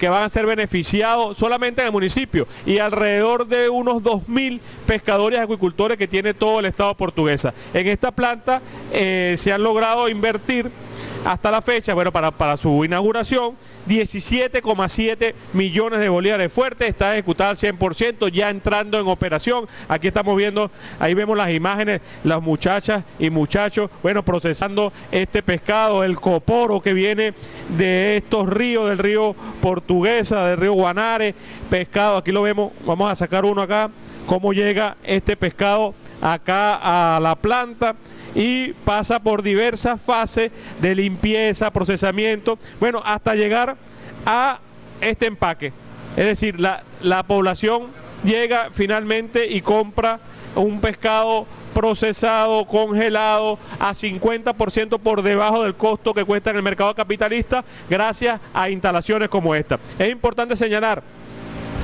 que van a ser beneficiados solamente en el municipio y alrededor de unos 2.000 pescadores y acuicultores que tiene todo el Estado portuguesa. En esta planta eh, se han logrado invertir hasta la fecha, bueno, para, su inauguración, 17,7 millones de bolívares fuertes, está ejecutada al 100%, ya entrando en operación. Aquí estamos viendo, ahí vemos las imágenes, las muchachas y muchachos, bueno, procesando este pescado, el coporo que viene de estos ríos, del río Portuguesa, del río Guanare, pescado, aquí lo vemos, vamos a sacar uno acá, cómo llega este pescado acá a la planta y pasa por diversas fases de limpieza, procesamiento, bueno, hasta llegar a este empaque. Es decir, la, la población llega finalmente y compra un pescado procesado, congelado, a 50% por debajo del costo que cuesta en el mercado capitalista, gracias a instalaciones como esta. Es importante señalar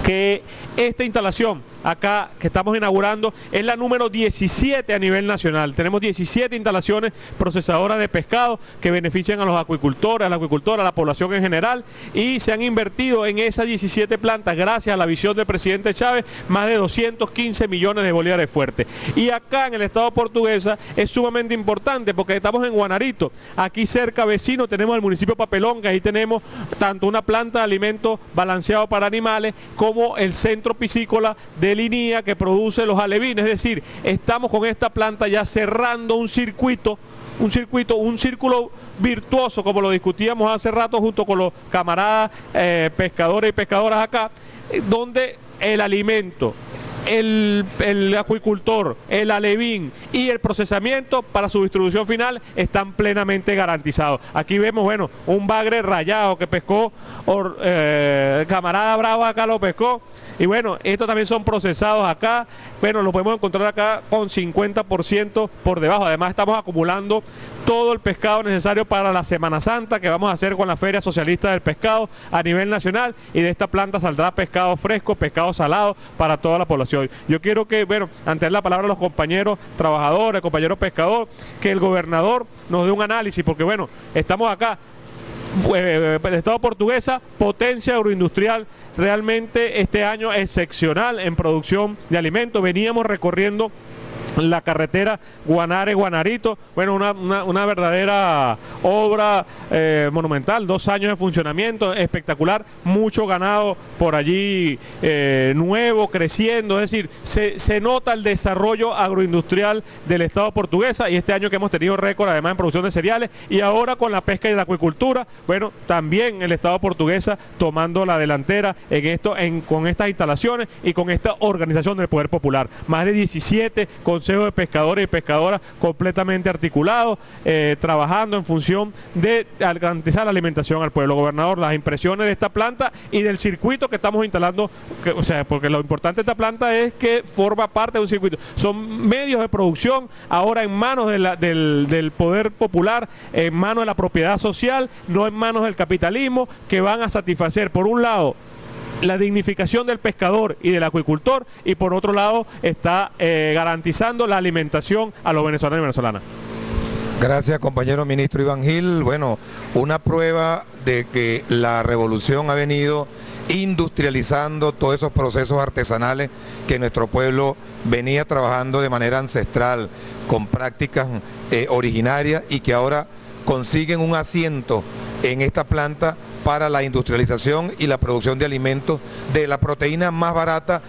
que esta instalación acá que estamos inaugurando es la número 17 a nivel nacional. Tenemos 17 instalaciones procesadoras de pescado que benefician a los acuicultores, a la acuicultora, a la población en general y se han invertido en esas 17 plantas gracias a la visión del presidente Chávez más de 215 millones de bolívares fuertes. Y acá en el estado portuguesa es sumamente importante porque estamos en Guanarito, aquí cerca vecino tenemos el municipio Papelón, que ahí tenemos tanto una planta de alimentos balanceado para animales como el centro piscícola de línea que produce los alevines. Es decir, estamos con esta planta ya cerrando un circuito, un circuito, un círculo virtuoso, como lo discutíamos hace rato junto con los camaradas eh, pescadores y pescadoras acá, eh, donde el alimento, el, el, acuicultor, el alevín y el procesamiento para su distribución final están plenamente garantizados. Aquí vemos, bueno, un bagre rayado que pescó, eh, camarada Bravo acá lo pescó, y bueno, estos también son procesados acá. Bueno, lo podemos encontrar acá con 50% por debajo. Además estamos acumulando todo el pescado necesario para la Semana Santa que vamos a hacer con la Feria Socialista del Pescado a nivel nacional y de esta planta saldrá pescado fresco, pescado salado para toda la población. Yo quiero que, bueno, ante la palabra a los compañeros trabajadores, compañeros pescadores, que el gobernador nos dé un análisis, porque bueno, estamos acá, eh, el Estado portuguesa, potencia agroindustrial realmente este año excepcional en producción de alimentos. Veníamos recorriendo la carretera Guanare-Guanarito, bueno, una, verdadera obra eh, monumental, dos años de funcionamiento, espectacular, mucho ganado por allí eh, nuevo, creciendo, es decir, se, nota el desarrollo agroindustrial del Estado portuguesa y este año que hemos tenido récord además en producción de cereales. Y ahora con la pesca y la acuicultura, bueno, también el Estado portuguesa tomando la delantera en esto, en, con estas instalaciones y con esta organización del Poder Popular. Más de 17 con Consejo de Pescadores y Pescadoras completamente articulado, eh, trabajando en función de garantizar la alimentación al pueblo. Gobernador, las impresiones de esta planta y del circuito que estamos instalando, o sea, porque lo importante de esta planta es que forma parte de un circuito. Son medios de producción ahora en manos del, del poder popular, en manos de la propiedad social, no en manos del capitalismo, que van a satisfacer, por un lado, la dignificación del pescador y del acuicultor y por otro lado está eh, garantizando la alimentación a los venezolanos y venezolanas. Gracias compañero ministro Iván Gil. Bueno, una prueba de que la revolución ha venido industrializando todos esos procesos artesanales que nuestro pueblo venía trabajando de manera ancestral, con prácticas eh, originarias y que ahora consiguen un asiento en esta planta para la industrialización y la producción de alimentos de la proteína más barata